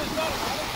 Let's go.